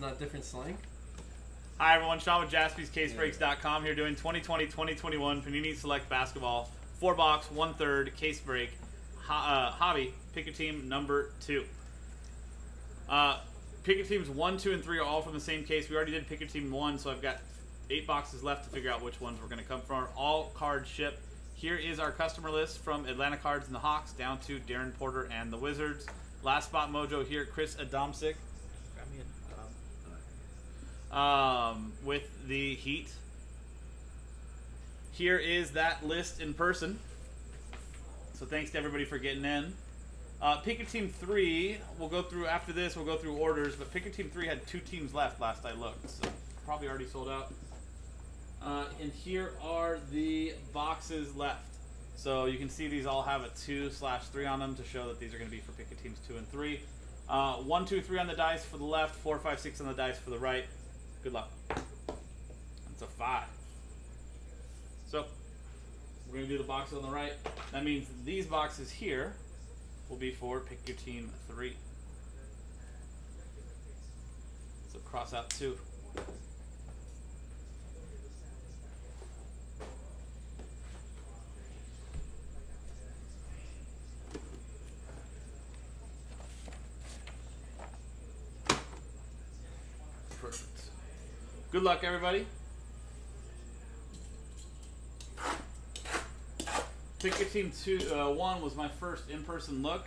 Not different slang. Hi everyone, Sean with JaspysCaseBreaks.com here doing 2020-2021 Panini Select Basketball, four box, one third case break, ho- uh, hobby. Pick your team number two. Uh, pick your teams one, two, and three are all from the same case. We already did pick your team one, so I've got eight boxes left to figure out which ones we're going to come from. All cards ship. Here is our customer list from Atlanta Cards and the Hawks down to Darren Porter and the Wizards. Last spot mojo here, Chris Adamczyk. Um, with the Heat. Here is that list in person. So thanks to everybody for getting in. Uh, team three. We'll go through after this. We'll go through orders, but pick your team three had two teams left last I looked, so probably already sold out. Uh, and here are the boxes left. So you can see these all have a two slash three on them to show that these are going to be for pick your teams two and three. Uh, one, two, three on the dice for the left. Four, five, six on the dice for the right. Good luck. That's a five. So we're going to do the box on the right. That means these boxes here will be for pick your team three. So cross out two. Good luck, everybody. Your team two. Uh, one was my first in-person look,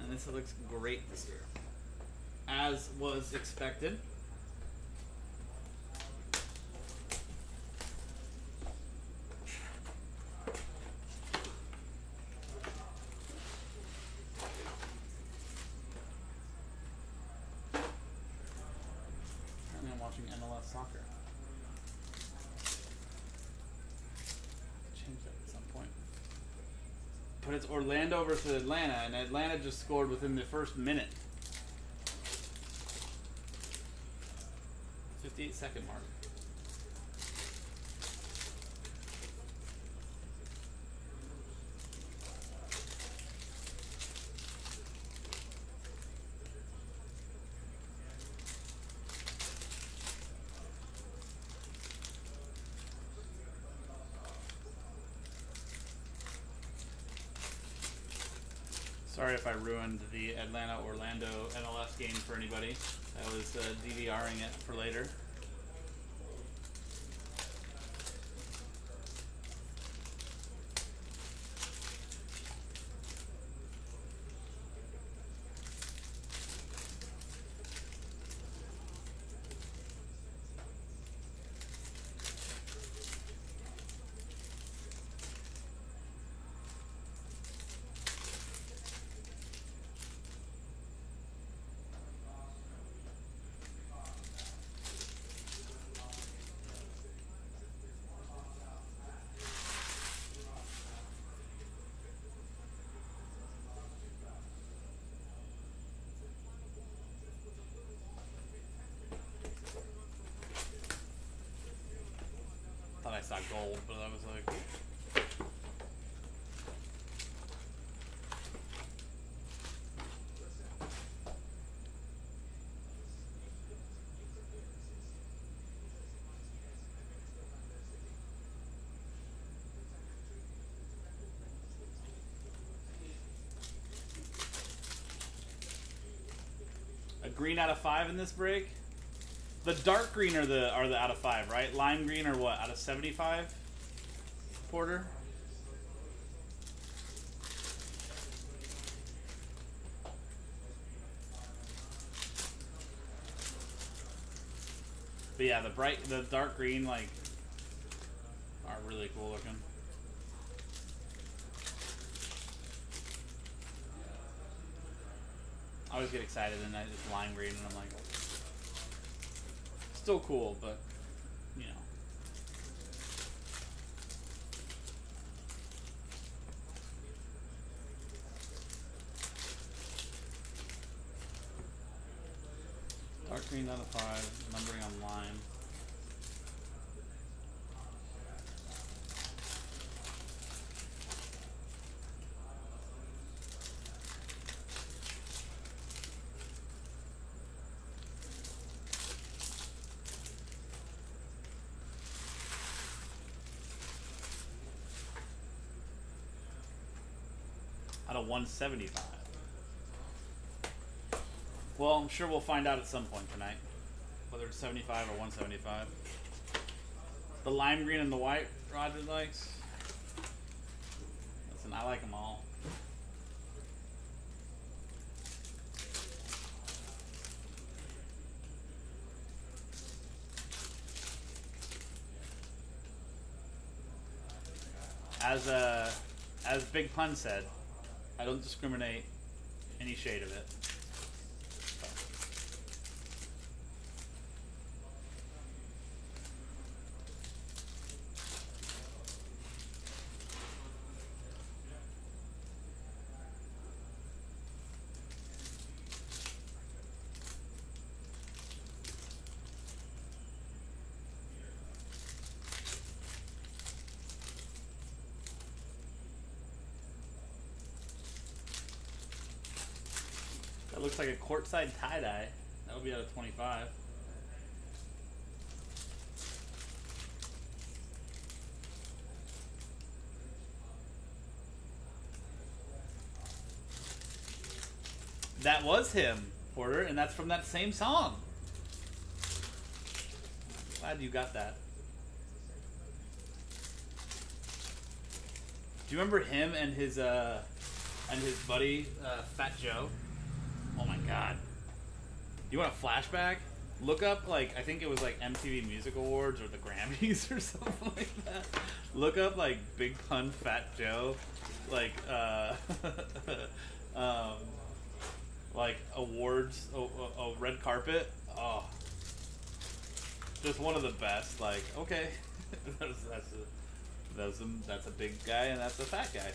and this looks great this year, as was expected. Apparently, I'm watching MLS soccer. Change that at some point. But it's Orlando versus Atlanta, and Atlanta just scored within the first minute. 58 second mark. Sorry if I ruined the Atlanta Orlando MLS game for anybody. I was uh, DVRing it for later. I saw gold, but I was like, a green out of five in this break. The dark green are the are the out of five, right? Lime green are what out of seventy five? Porter. But yeah, the bright, the dark green like are really cool looking. I always get excited and I just lime green and I'm like, still cool, but you know. Dark green out of five, numbering on lime. 175. Well, I'm sure we'll find out at some point tonight, whether it's 75 or 175. The lime green and the white Roger likes. Listen, I like them all. As uh, as Big Pun said, I don't discriminate any shade of it. That looks like a courtside tie-dye. That would be out of 25. That was him, Porter, and that's from that same song. Glad you got that. Do you remember him and his uh and his buddy uh, Fat Joe? God. You want a flashback? Look up like I think it was like MTV Music Awards or the Grammys or something like that. Look up like Big Pun Fat Joe, like uh, um, like awards, a red carpet. Oh, just one of the best. Like okay, that's that's a, that's a, that's a big guy and that's a fat guy.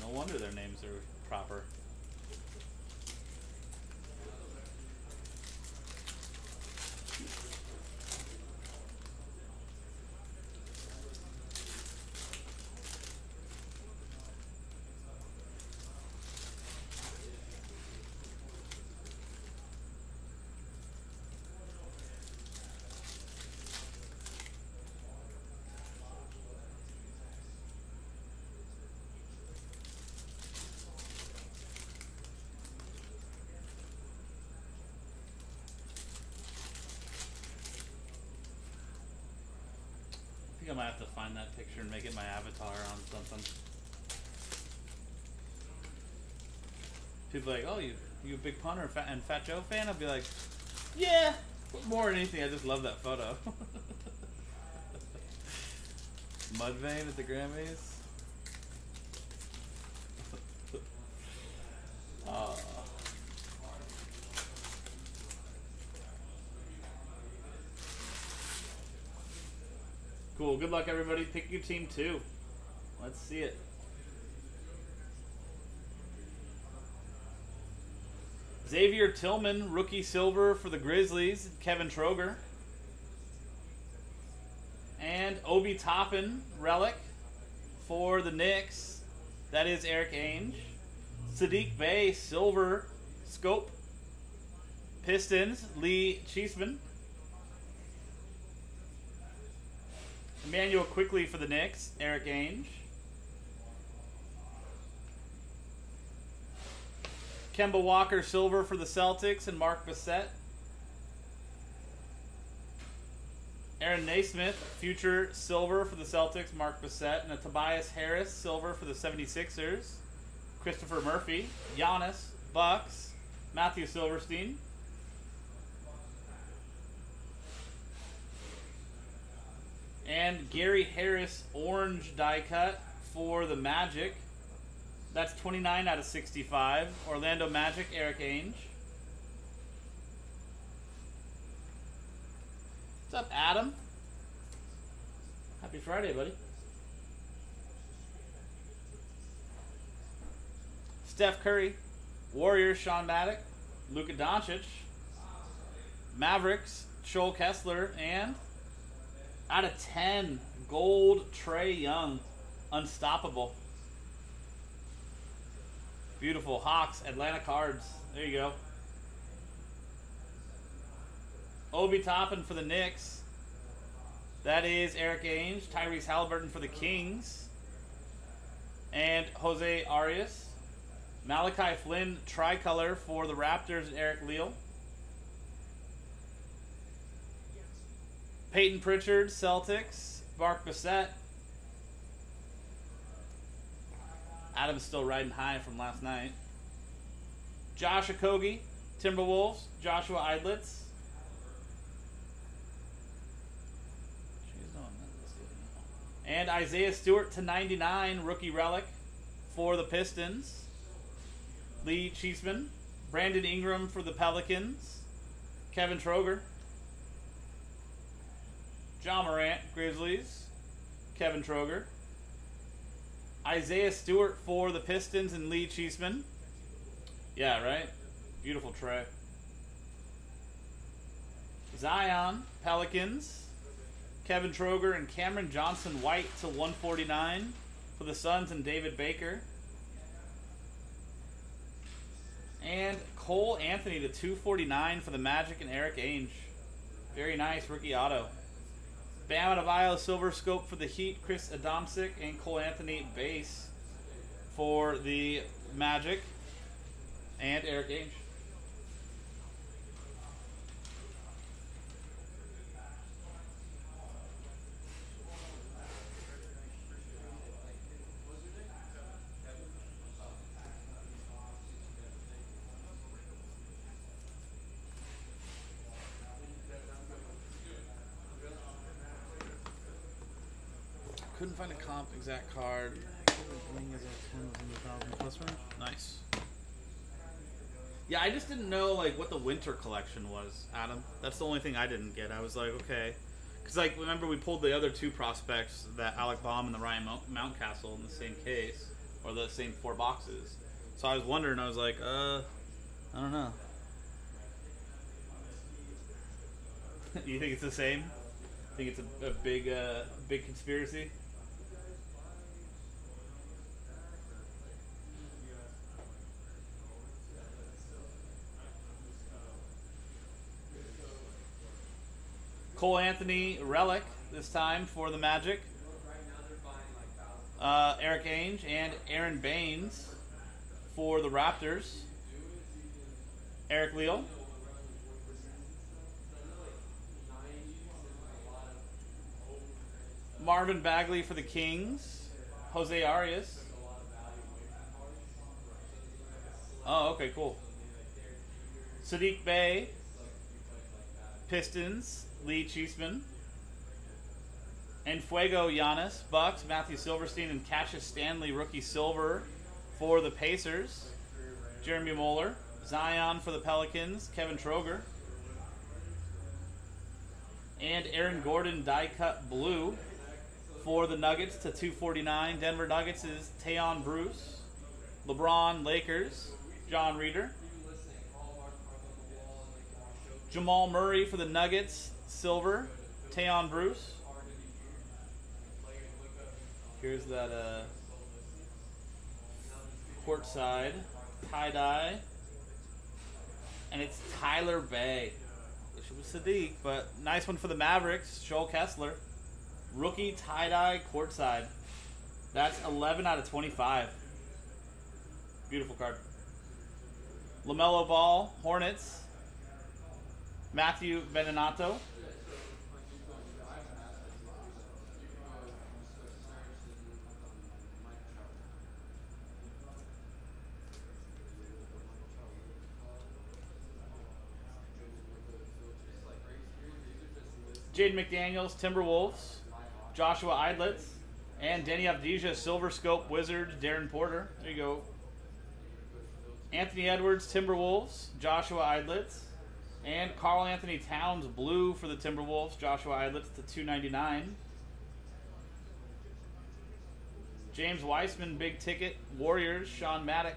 No wonder their names are proper. Think I might have to find that picture and make it my avatar on something. People like, oh, you you a big punter and Fat Joe fan? I'll be like, yeah. More than anything, I just love that photo. Mudvayne at the Grammys. oh. Cool. Good luck, everybody. Pick your team too. Let's see it. Xavier Tillman, rookie silver for the Grizzlies. Kevin Troger. And Obi Toppin, relic for the Knicks. That is Eric Ainge. Saddiq Bey, silver scope. Pistons, Lee Cheeseman. Immanuel Quickley for the Knicks, Eric Ainge. Kemba Walker silver for the Celtics and Mark Bissett. Aaron Nesmith, future silver for the Celtics, Mark Bissett. And a Tobias Harris, silver for the 76ers. Christopher Murphy, Giannis, Bucks, Matthew Silverstein. And Gary Harris, orange die cut for the Magic. That's 29 out of 65. Orlando Magic, Eric Ainge. What's up, Adam? Happy Friday, buddy. Steph Curry, Warriors, Sean Maddock, Luka Doncic, Mavericks, Joel Kessler, and out of 10, gold Trae Young, unstoppable. Beautiful. Hawks, Atlanta Cards. There you go. Obi Toppin for the Knicks. That is Eric Ainge. Tyrese Halliburton for the Kings. And Jose Arias. Malachi Flynn, tricolor for the Raptors, Eric Leal. Payton Pritchard, Celtics, Mark Bissett. Adam's still riding high from last night. Josh Okogie, Timberwolves, Joshua Eidlitz. And Isaiah Stewart to 99, rookie relic for the Pistons. Lee Cheeseman. Brandon Ingram for the Pelicans. Kevin Troger. John Morant, Grizzlies. Kevin Troger. Isaiah Stewart for the Pistons and Lee Cheeseman. Yeah, right? Beautiful tray. Zion, Pelicans. Kevin Troger and Cameron Johnson White to 149 for the Suns and David Baker. And Cole Anthony to 249 for the Magic and Eric Ainge. Very nice rookie auto. Bam Adebayo Silver Scope for the Heat, Chris Adamczyk, and Cole Anthony base for the Magic and Eric Ainge. Couldn't find a comp exact card. Nice. Yeah, I just didn't know like what the winter collection was, Adam. That's the only thing I didn't get. I was like, okay, because like remember we pulled the other two prospects, that Alec Bohm and the Ryan Mount- Mountcastle, in the same case or the same four boxes. So I was wondering. I was like, uh, I don't know. you think it's the same? Think it's a, a big, uh, big conspiracy? Cole Anthony relic this time for the Magic. Uh, Eric Ainge and Aron Baynes for the Raptors. Eric Leal. Marvin Bagley for the Kings. Jose Arias. Oh, okay, cool. Saddiq Bey. Pistons. Lee Cheeseman. And Fuego Giannis, Bucks, Matthew Silverstein, and Cassius Stanley, rookie silver for the Pacers. Jeremy Moeller. Zion for the Pelicans. Kevin Troger. And Aaron Gordon, die cut blue for the Nuggets to 249. Denver Nuggets is Tayon Bruce. LeBron, Lakers. John Reeder. Jamal Murray for the Nuggets, silver. Tayon Bruce. Here's that uh, courtside tie dye. And it's Tyler Bey. Wish it was Saddiq, but nice one for the Mavericks. Joel Kessler. Rookie tie dye courtside. That's 11 out of 25. Beautiful card. LaMelo Ball, Hornets. Matthew Beninatto. Jaden McDaniels, Timberwolves. Joshua Eidlitz. And Deni Avdija, Silver Scope Wizards, Darren Porter. There you go. Anthony Edwards, Timberwolves. Joshua Eidlitz. And Karl-Anthony Towns, blue for the Timberwolves. Joshua Eidlitz to 299. James Wiseman, big ticket. Warriors, Sean Maddock.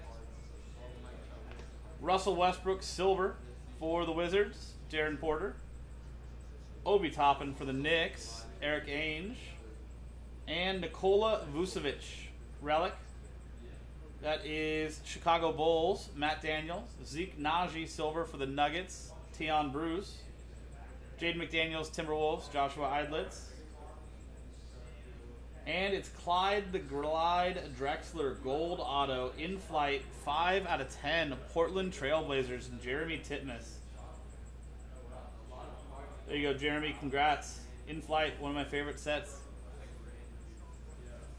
Russell Westbrook, silver for the Wizards. Darren Porter. Obi Toppin for the Knicks. Eric Ainge. And Nikola Vucevic, relic. That is Chicago Bulls, Matt Daniels. Zeke Nnaji, silver for the Nuggets. Tion Bruce. Jaden McDaniels, Timberwolves, Joshua Eidlitz. And it's Clyde the Glide Drexler Gold Auto in flight, 5 out of 10. Portland Trailblazers, and Jeremy Titmus. There you go, Jeremy. Congrats. In flight, one of my favorite sets.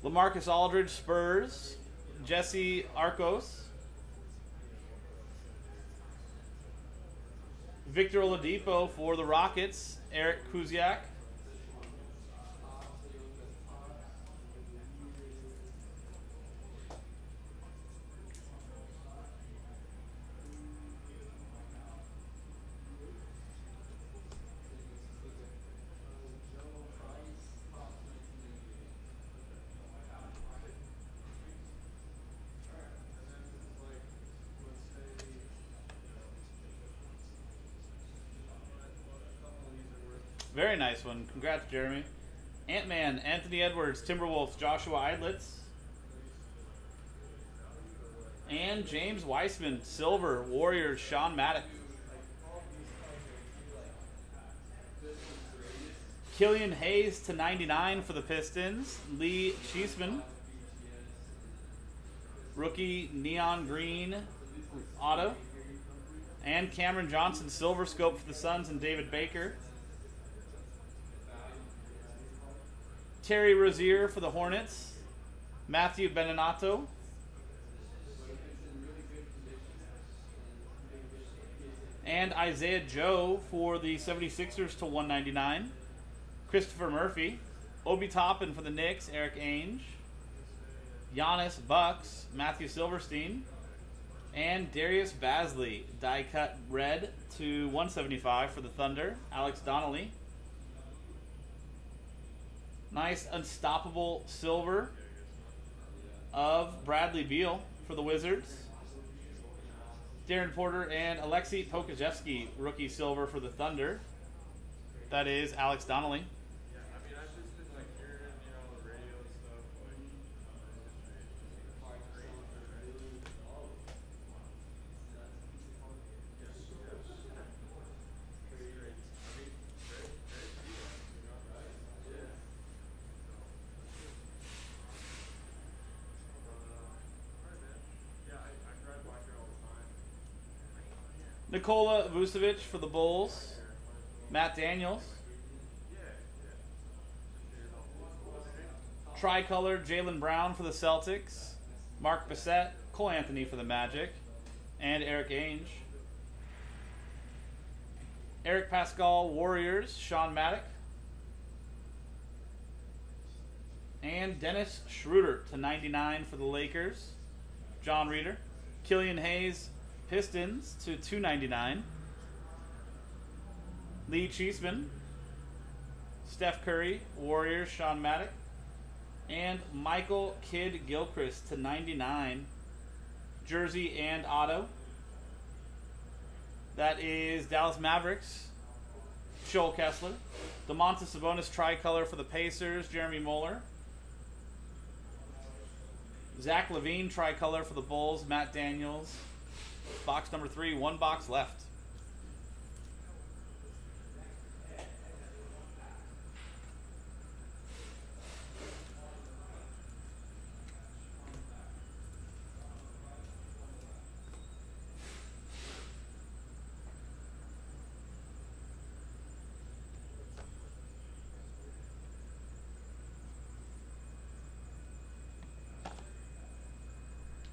LaMarcus Aldridge, Spurs. Jesse Arcos. Victor Oladipo for the Rockets. Eric Kuziak. Very nice one. Congrats, Jeremy. Ant Man, Anthony Edwards, Timberwolves, Joshua Eidlitz. And James Wiseman, Silver, Warriors, Sean Maddock. Killian Hayes to 99 for the Pistons. Lee Cheeseman. Rookie Neon Green Auto. And Cameron Johnson, Silver Scope for the Suns and David Baker. Terry Rozier for the Hornets. Matthew Beninato. And Isaiah Joe for the 76ers to 199. Christopher Murphy. Obi Toppin for the Knicks, Eric Ainge. Giannis Bucks, Matthew Silverstein. And Darius Bazley, die cut red to 175 for the Thunder, Alex Donnelly. Nice unstoppable silver of Bradley Beal for the Wizards. Darren Porter and Aleksej Pokusevski, rookie silver for the Thunder. That is Alex Donnelly. Nikola Vucevic for the Bulls. Matt Daniels. Tricolor Jaylen Brown for the Celtics. Mark Bissett. Cole Anthony for the Magic. And Eric Ainge. Eric Paschall Warriors. Sean Maddock. And Dennis Schroeder to 99 for the Lakers. John Reeder. Killian Hayes Pistons to 299. Lee Cheeseman. Steph Curry, Warriors, Sean Maddock. And Michael Kidd Gilchrist to 99. Jersey and auto. That is Dallas Mavericks. Joel Kessler. Domantas Sabonis tricolor for the Pacers, Jeremy Moeller. Zach LaVine tricolor for the Bulls, Matt Daniels. Box number three, one box left.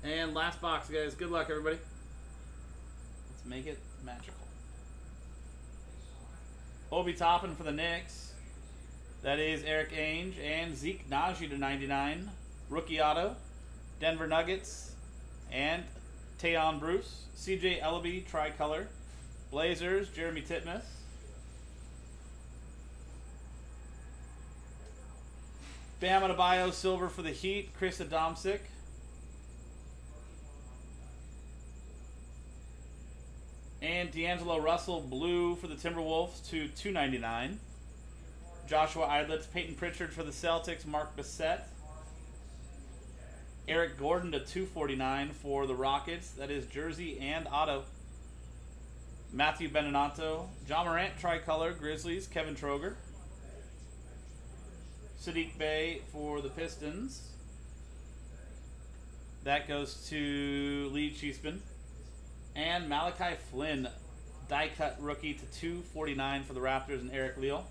And last box, guys. Good luck, everybody make it magical. Obi Toppin for the Knicks. That is Eric Ainge and Zeke Nnaji to 99. Rookie auto. Denver Nuggets. And Tayon Bruce. CJ Elleby, tricolor. Blazers, Jeremy Titmus. Bam Adebayo, silver for the Heat. Chris Adamczyk. And D'Angelo Russell, blue for the Timberwolves to 299. Joshua Eidlitz, Payton Pritchard for the Celtics, Mark Bissett. Eric Gordon to 249 for the Rockets. That is jersey and Otto. Matthew Beninato. Ja Morant, tricolor, Grizzlies, Kevin Troger. Saddiq Bey for the Pistons. That goes to Lee Cheeseman. And Malachi Flynn, die cut rookie to 249 for the Raptors and Eric Leal.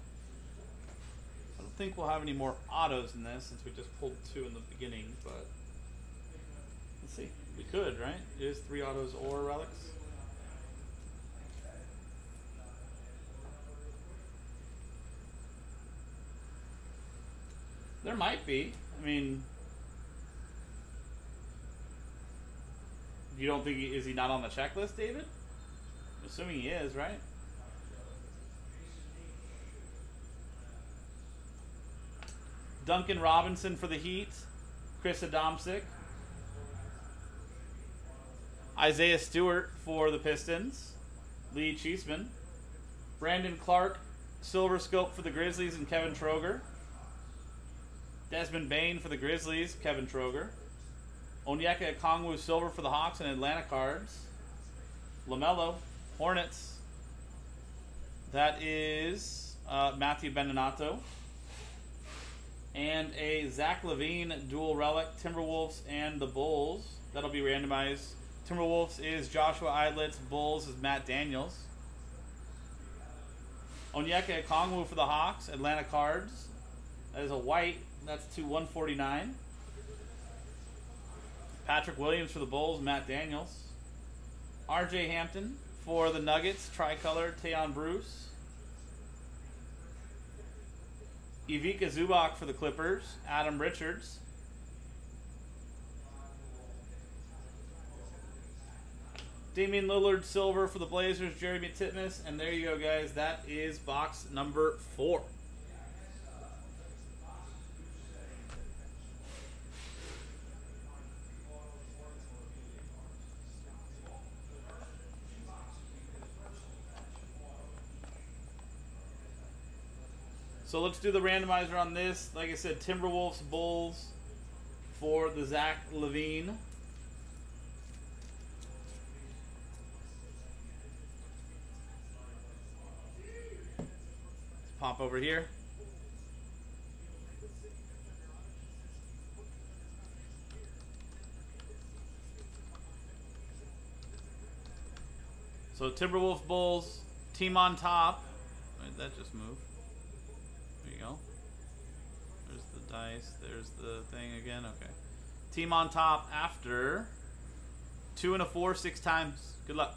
I don't think we'll have any more autos in this since we just pulled two in the beginning, but let's see. We could, right? It is three autos or relics. There might be. I mean, you don't think he, is he not on the checklist, David? I'm assuming he is, right? Duncan Robinson for the Heat. Chris Adamczyk. Isaiah Stewart for the Pistons. Lee Cheeseman. Brandon Clarke, Silver Scope for the Grizzlies, and Kevin Troger. Desmond Bane for the Grizzlies, Kevin Troger. Onyeka Okongwu Silver for the Hawks and Atlanta Cards. LaMelo, Hornets. That is uh, Matthew Beninatto. And a Zach LaVine dual relic, Timberwolves and the Bulls. That'll be randomized. Timberwolves is Joshua Eidlitz. Bulls is Matt Daniels. Onyeka Okongwu for the Hawks, Atlanta Cards. That is a white. That's to 149. Patrick Williams for the Bulls, Matt Daniels. RJ Hampton for the Nuggets, tricolor, Tayon Bruce. Ivica Zubac for the Clippers, Adam Richards. Damian Lillard silver for the Blazers, Jeremy Titmus, and there you go, guys. That is box number four. So let's do the randomizer on this. Like I said, Timberwolves, Bulls for the Zach LaVine. pop over here. So Timberwolf Bulls, team on top. That just moved. Go. There's the dice. There's the thing again. Okay. Team on top after two and a four, six times. Good luck.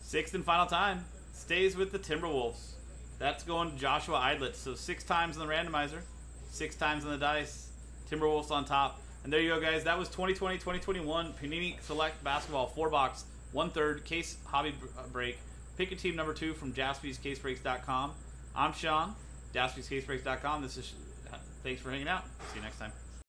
Sixth and final time. Stays with the Timberwolves. That's going to Joshua Eidlitz. So six times in the randomizer, six times in the dice. Timberwolves on top. And there you go, guys. That was 2020 2021 Panini Select Basketball 4 box, one third case hobby uh, break. Pick a team number two from jaspyscasebreaks.com. I'm Sean, jaspyscasebreaks.com. This is. Thanks for hanging out. See you next time.